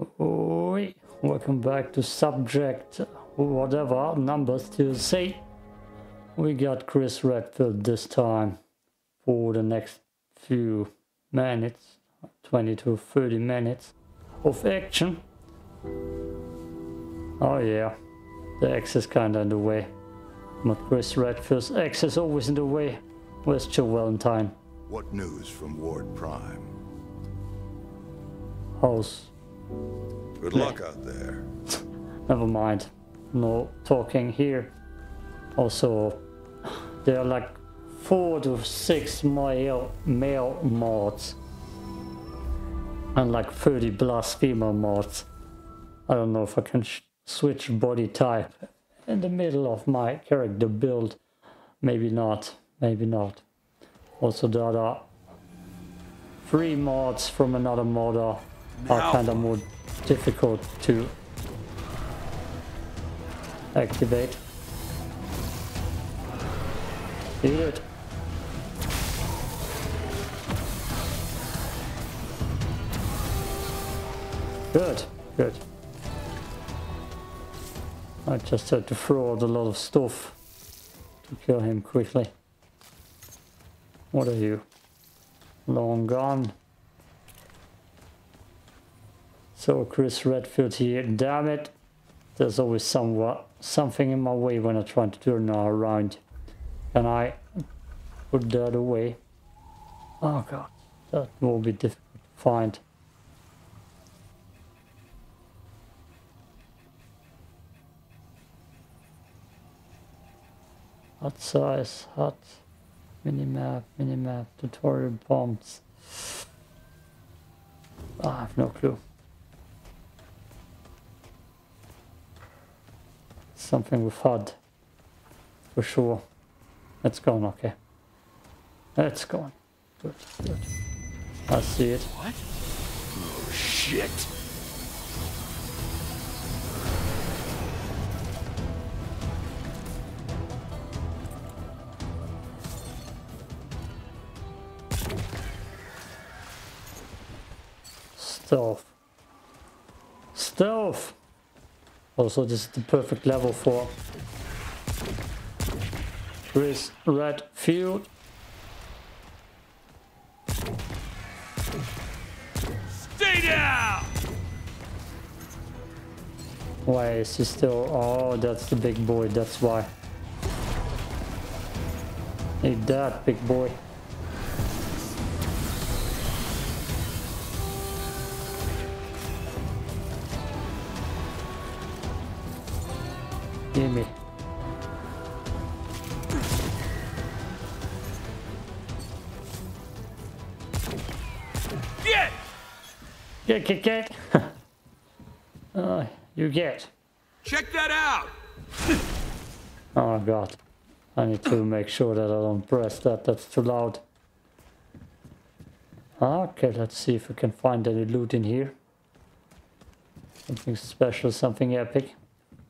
Oi, welcome back to subject whatever numbers to see. We got Chris Redfield this time for the next few minutes, 20 to 30 minutes of action. Oh yeah, the X is kinda in the way. But Chris Redfield's X is always in the way. Where's Jill Valentine? What news from Ward Prime? House. Good luck out there. Never mind. No talking here. Also, there are like four to six male, male mods. And like 30 plus female mods. I don't know if I can switch body type in the middle of my character build. Maybe not. Maybe not. Also, the other three mods from another modder are kind of more difficult to activate. Eat it. Good, good. I just had to throw out a lot of stuff to kill him quickly. What are you? Long gone. So Chris Redfield here, damn it. There's always somewhat something in my way when I try to turn around. Can I put that away? Oh god, that will be difficult to find. HUD size, HUD minimap, minimap, tutorial bombs. I have no clue. Something with HUD. For sure. It's gone, okay. It's gone. Good, good. I see it. What? Oh, shit! Stealth. Stealth! Also, this is the perfect level for Chris Redfield. Stay down! Why is he still... Oh, that's the big boy, that's why. Eat that, big boy. Gimme. Get! Get, get, get! oh, you get. Check that out! Oh god. I need to make sure that I don't press that, that's too loud. Ah, okay, let's see if we can find any loot in here. Something special, something epic.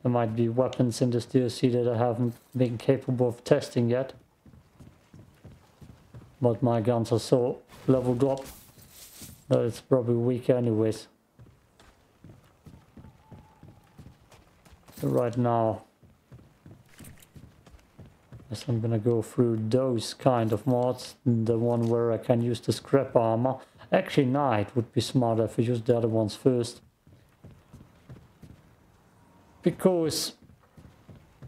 There might be weapons in this DLC that I haven't been capable of testing yet. But my guns are so leveled up that it's probably weak anyways. So right now, guess I'm gonna go through those kind of mods. The one where I can use the scrap armor. Actually, nah, it would be smarter if I use the other ones first because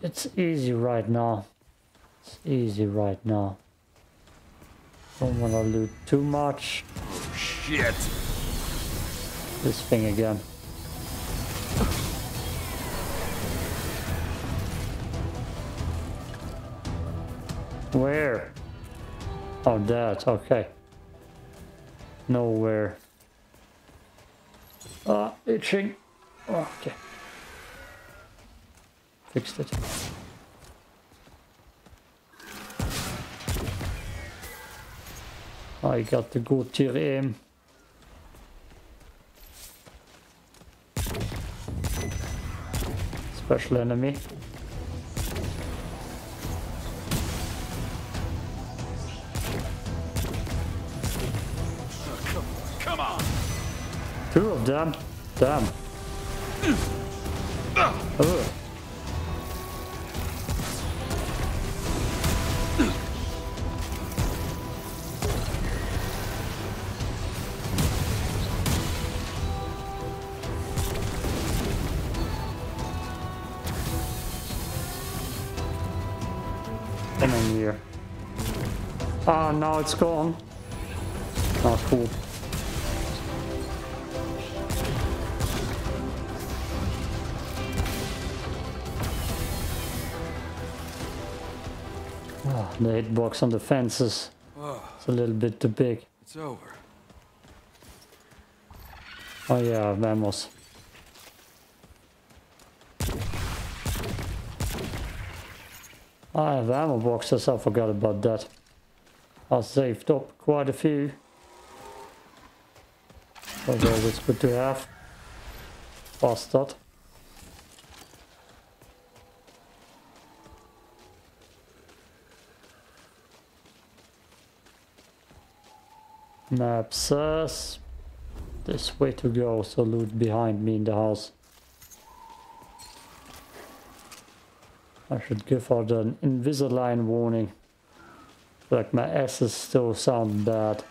it's easy right now. It's easy right now. Don't want to loot too much. Oh, shit! This thing again. Where? Oh, that. Okay. Nowhere. Ah, itching. Okay fixed it. I got the good tier aim. Special enemy. Come on! Two of them. Damn. Ah, now it's gone. Not cool. Ah, the hitbox on the fences Oh, is a little bit too big. it's over. Oh yeah, vamos. I have ammo boxes, I forgot about that. I saved up quite a few. So that is good to have. Bastard. Map says this way to go, so loot behind me in the house. I should give out an Invisalign warning. Like my S's still sound bad.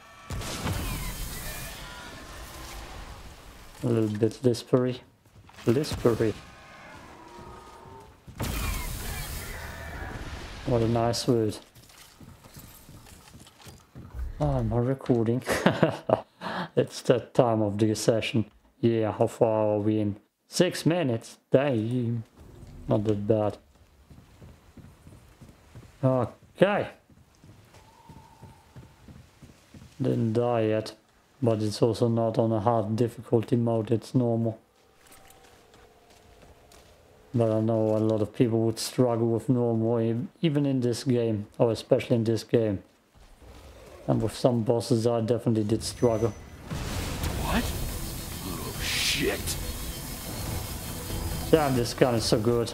A little bit lispery. Lispery. What a nice word. Oh, am I recording? it's that time of the session. Yeah, how far are we in? Six minutes? Damn. Not that bad. Okay. Didn't die yet. But it's also not on a hard difficulty mode, it's normal. But I know a lot of people would struggle with normal, even in this game, or especially in this game. And with some bosses I definitely did struggle. What? Oh, shit. Damn, this gun is so good.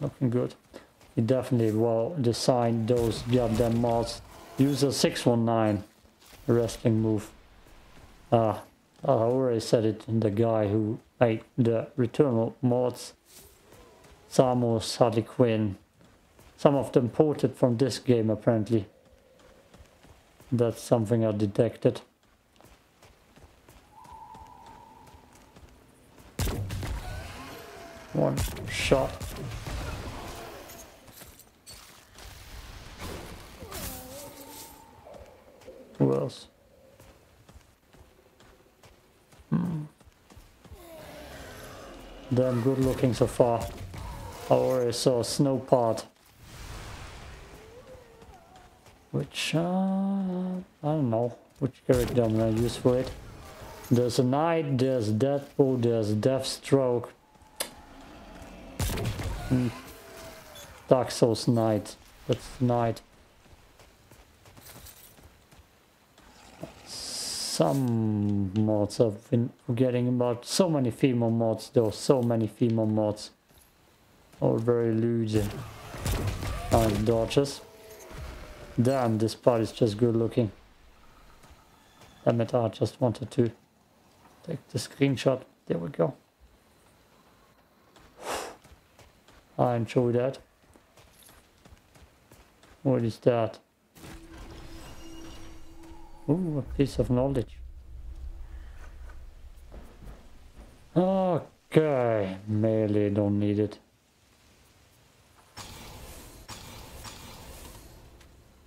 Looking good. He definitely well designed those goddamn mods. Use a 619 wrestling move. Ah, I already said it, the guy who made the Returnal mods. Samus, Harley Quinn, some of them ported from this game apparently. That's something I detected. One shot. Who else? Hmm. Damn good looking so far. I already saw a snow pod. Which, uh, I don't know which character I'm gonna use for it. There's a Knight, there's Deadpool, there's Deathstroke. Hmm. Dark Souls Knight. That's Knight. Some mods I've been forgetting about. So many female mods though, so many female mods. All very lewd and dodges. Damn, this part is just good looking. Damn it, I just wanted to take the screenshot. There we go. I enjoy that. What is that? Ooh, a piece of knowledge. Okay, melee don't need it.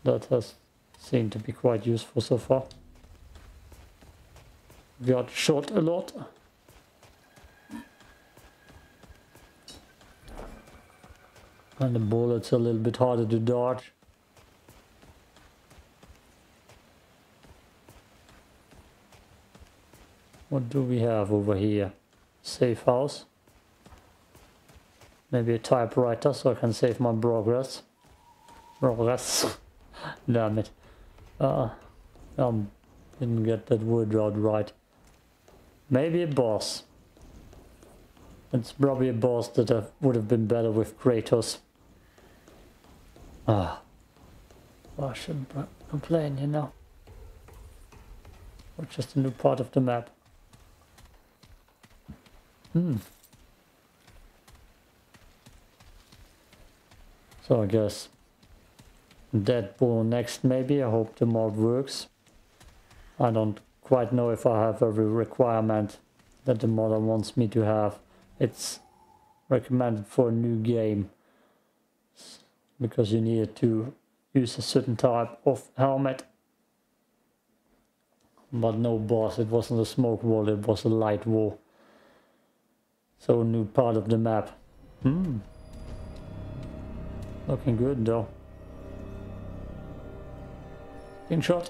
That has seemed to be quite useful so far. Got shot a lot. And the bullets a little bit harder to dodge. What do we have over here? Safe house. Maybe a typewriter so I can save my progress. Progress. Damn it. Uh, um, didn't get that word out right. Maybe a boss. It's probably a boss that would have been better with Kratos. Ah. Well, I shouldn't complain, you know. Or just a new part of the map. Hmm. So I guess Deadpool next maybe. I hope the mod works. I don't quite know if I have every requirement that the modder wants me to have. It's recommended for a new game because you needed to use a certain type of helmet. But no boss, it wasn't a smoke wall, it was a light wall. So new part of the map. Hmm. Looking good though. Screenshot.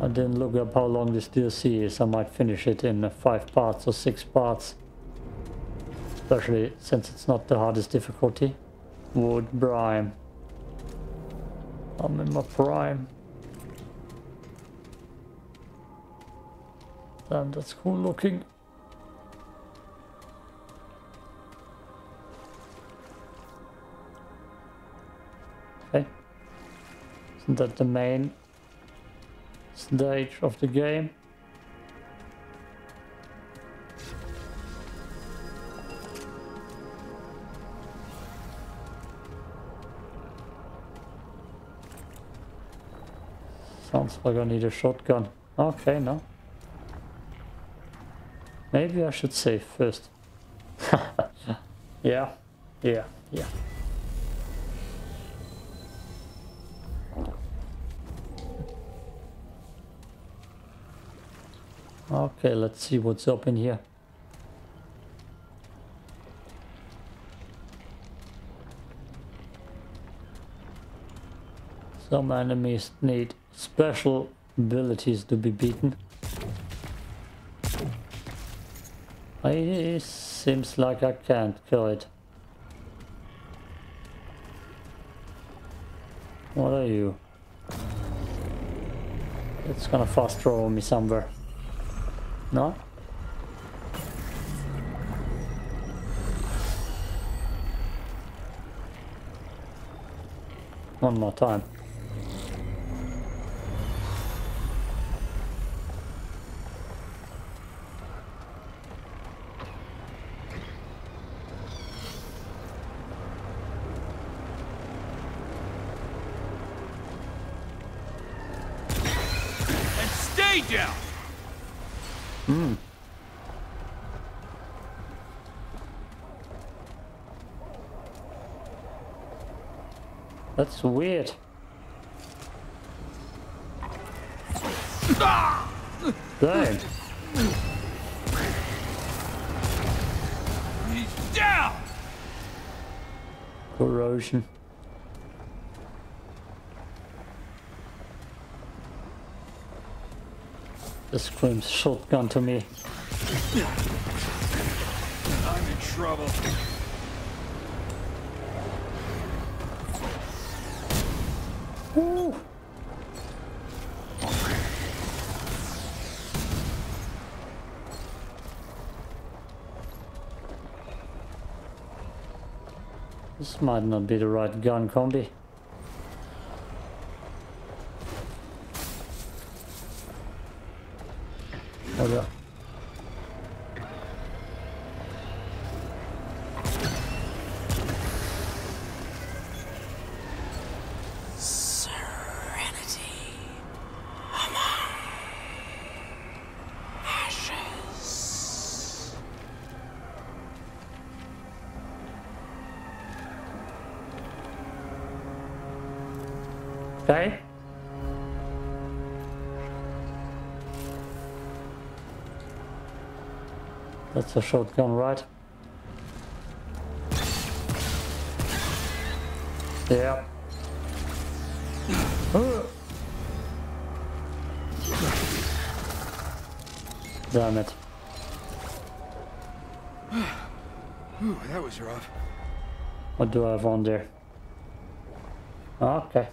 I didn't look up how long this DLC is. I might finish it in five parts or six parts. Especially since it's not the hardest difficulty. Ward Prime. I'm in my prime. Damn, that's cool looking. Okay. Isn't that the main stage of the game? Sounds like I need a shotgun. Okay, no. Maybe I should save first. yeah, yeah, yeah. Okay, let's see what's up in here. Some enemies need special abilities to be beaten. It seems like I can't kill it. What are you? It's gonna fast throw me somewhere. No? One more time. And stay down! That's weird. Dang. He's down! Corrosion. This screams shotgun to me. I'm in trouble. This might not be the right gun combi. Okay. That's a shotgun, right? Yeah. Damn it. Whew, that was rough. What do I have on there? Ah, okay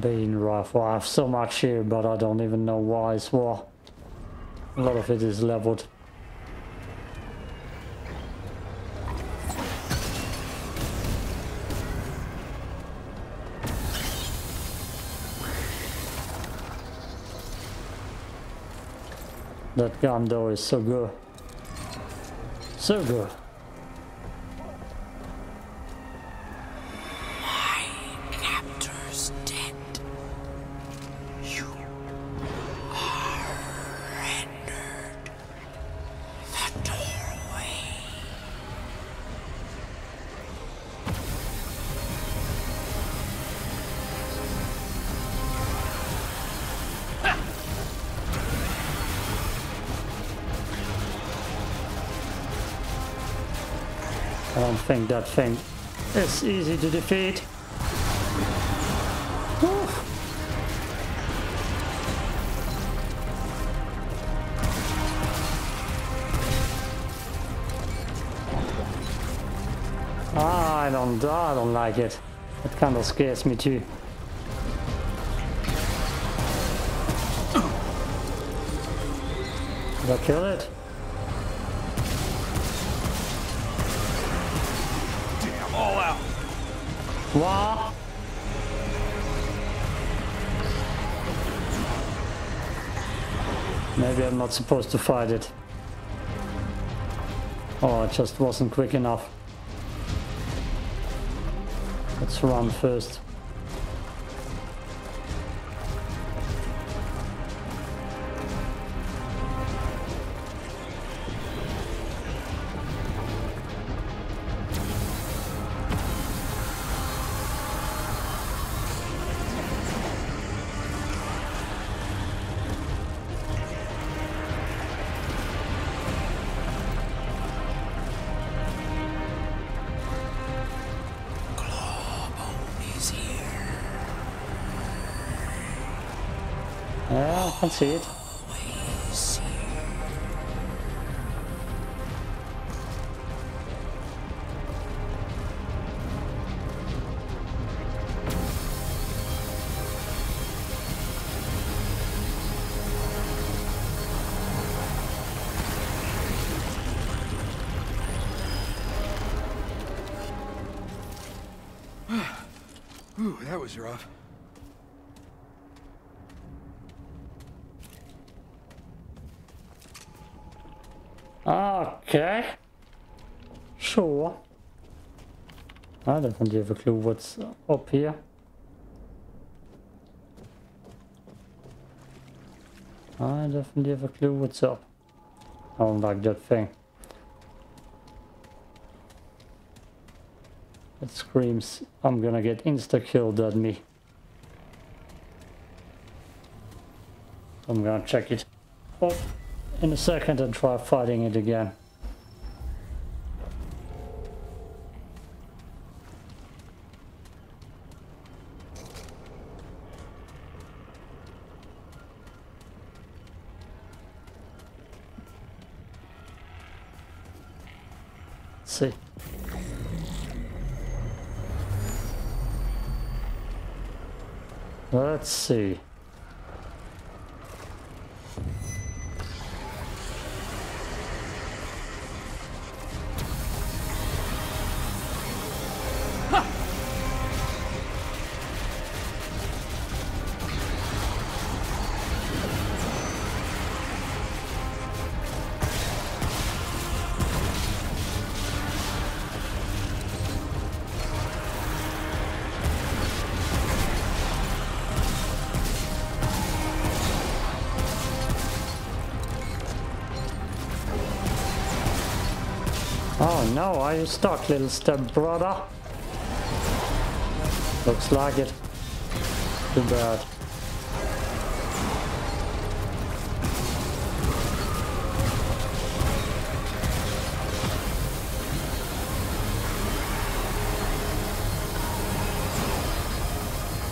being well I have so much here, but I don't even know why it's war. A lot of it is leveled. That gun though is so good. So good. Don't think that thing is easy to defeat. Ah, I don't, I don't like it. It kind of scares me too. Did I kill it? All out. What? Maybe I'm not supposed to fight it. Oh, it just wasn't quick enough. Let's run first. Can. Ooh, that was rough. Okay. Sure. I don't have a clue what's up here. I definitely have a clue what's up. I don't like that thing. It screams, I'm gonna get insta-killed at me. I'm gonna check it up in a second and try fighting it again. See. Let's see. You stuck, little step brother? Looks like it. Too bad.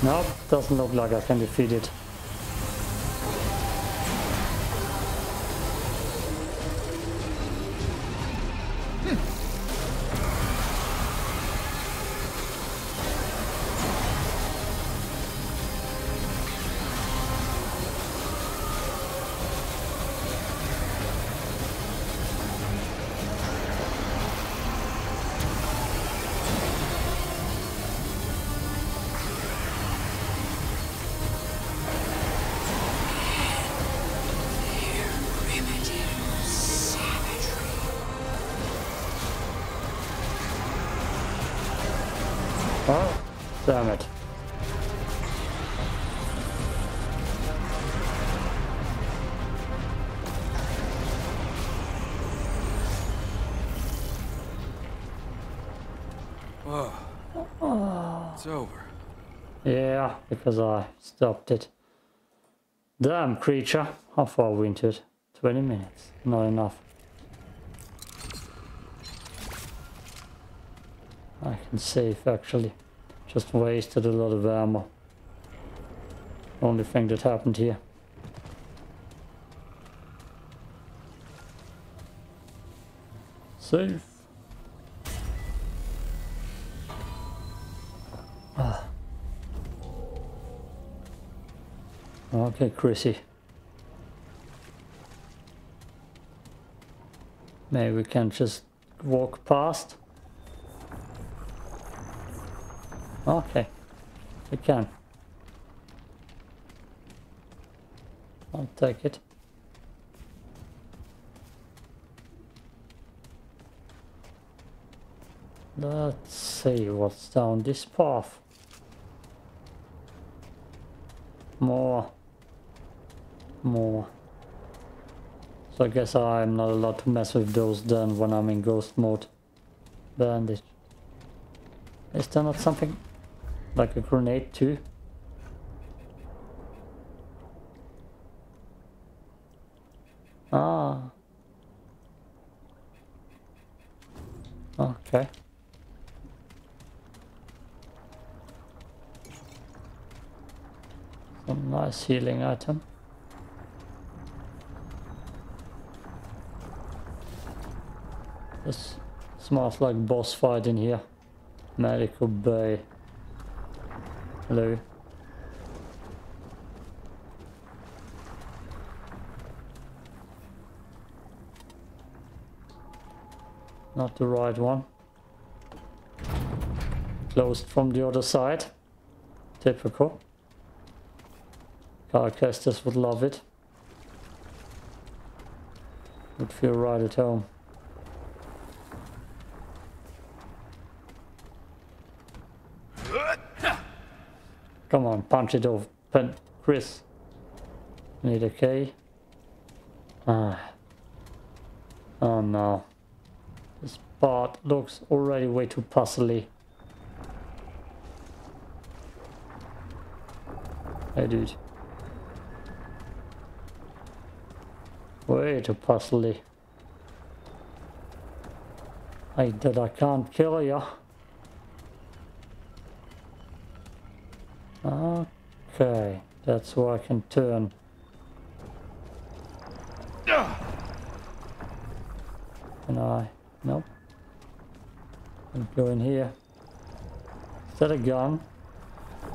Nope, doesn't look like I can defeat it. Over. Yeah, because I stopped it. Damn creature. How far we into it? 20 minutes. Not enough. I can save actually. Just wasted a lot of ammo. Only thing that happened here. Save. Okay, Chrissy. Maybe we can just walk past. Okay, we can. I'll take it. Let's see what's down this path. More. More. So I guess I'm not allowed to mess with those then when I'm in ghost mode. Bandage. Is there not something like a grenade too? Ah. Okay. Some nice healing item. This smells like boss fight in here. Medical Bay. Hello. Not the right one. Closed from the other side. Typical. Carcasters would love it. Would feel right at home. Punch it off. open, Chris. Need a key. Ah. Oh no. This part looks already way too puzzly. Hey dude. Way too puzzly. Hey, that I can't kill ya. Okay, that's where I can turn. Can I? Nope. I'll go in here. Is that a gun?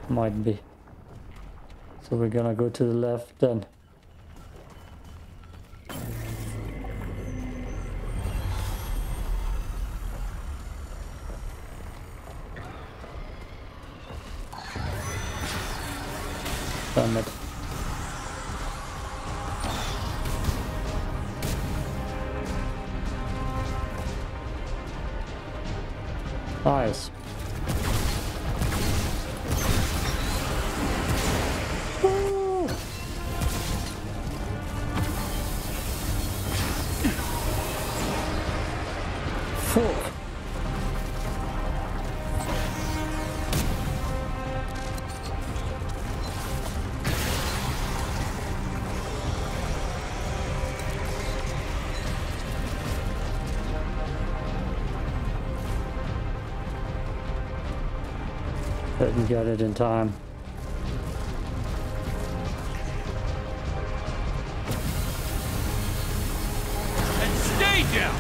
Might be. So we're gonna go to the left then. Couldn't get it in time. And stay down!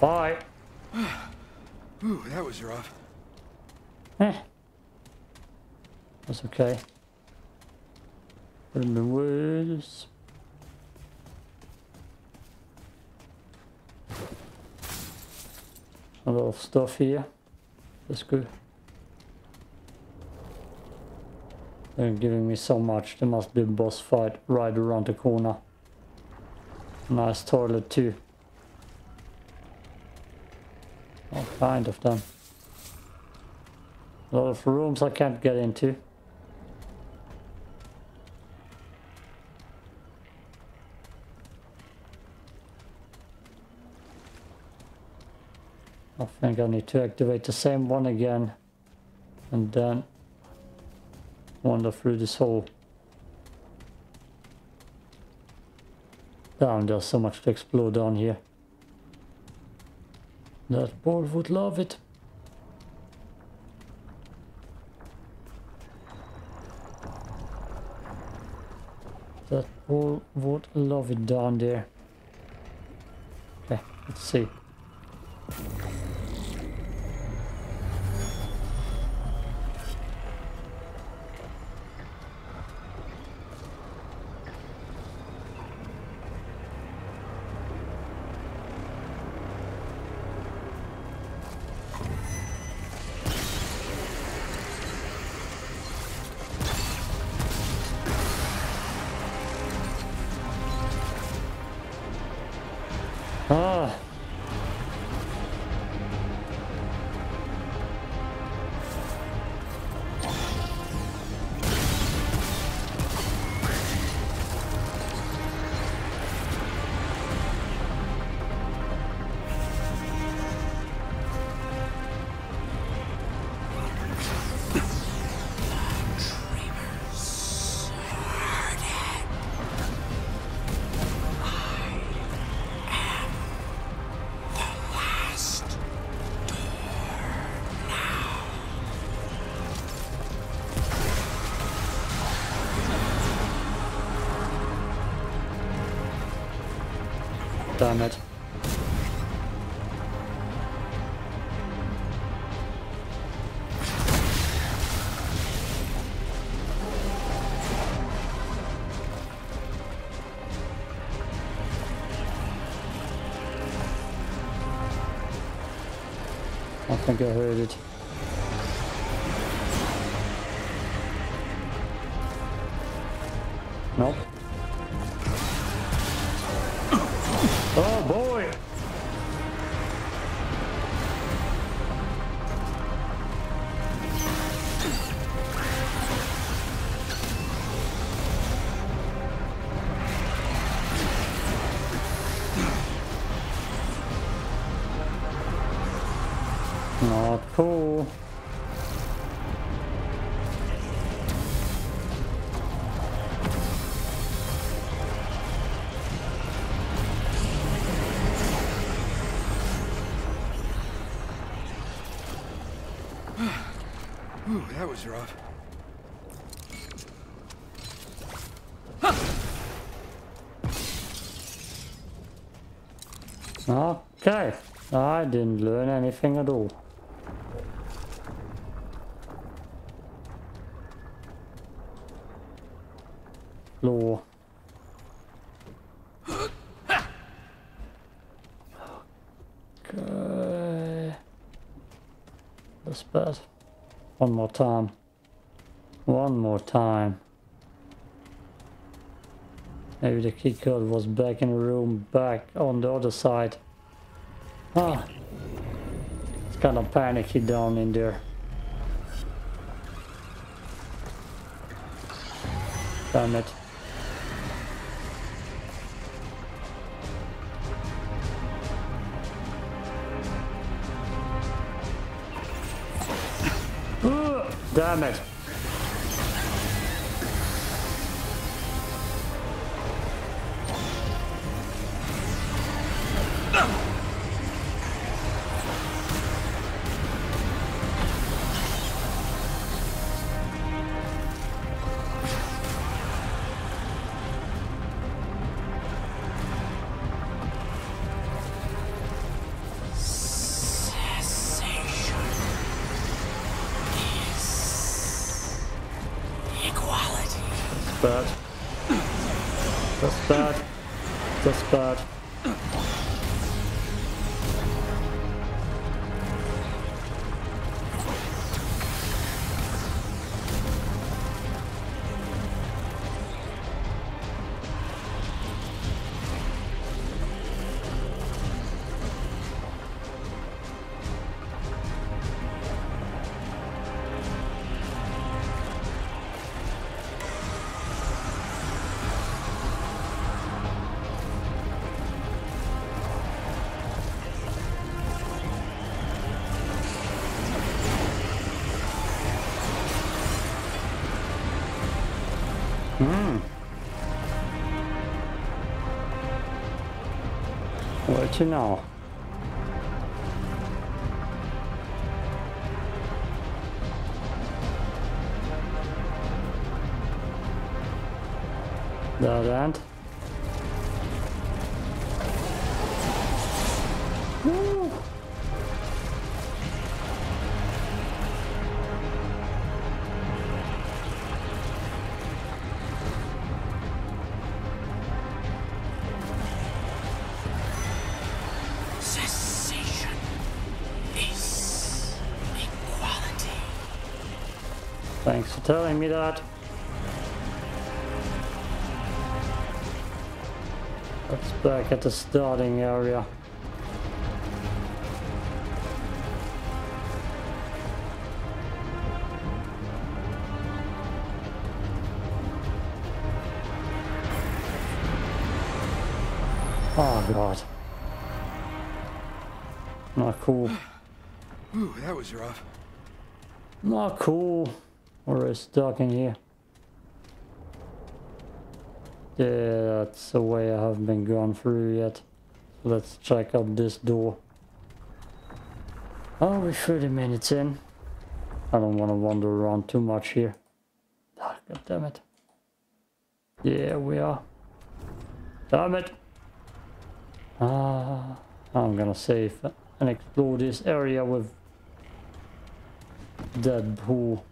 Bye. Ooh, that was rough. Eh. That's okay. Could have been A lot of stuff here. That's good. They're giving me so much. There must be a boss fight right around the corner. Nice toilet too. All Kind of done. A lot of rooms I can't get into. I think I need to activate the same one again and then wander through this hole. Damn, there's so much to explore down here. That ball would love it. That ball would love it down there. Okay, let's see. Ah. I think I heard it. Was. Okay, I didn't learn anything at all. Law. Okay. That's bad. One more time. One more time. Maybe the key code was back in the room, back on the other side. Ah. It's kind of panicky down in there. Damn it. Damn it. Bad. That's bad. That's bad. Where to now? Telling me that. Let's back at the starting area. Oh god. Not cool. Ooh, that was rough. Not cool. We're stuck in here. Yeah, that's the way I haven't been gone through yet. Let's check out this door. Oh, we're 30 minutes in. I don't want to wander around too much here. Ah, God damn it. Yeah, we are. Damn it. Ah, I'm gonna save and explore this area with Deadpool.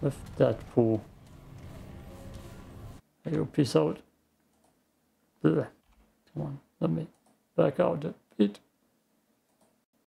With Deadpool. Hey, you peace out. Ugh. Come on, let me back out a bit.